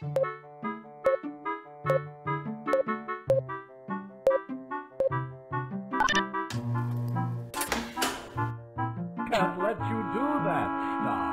Can't let you do that, Star.